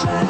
Shine.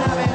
van.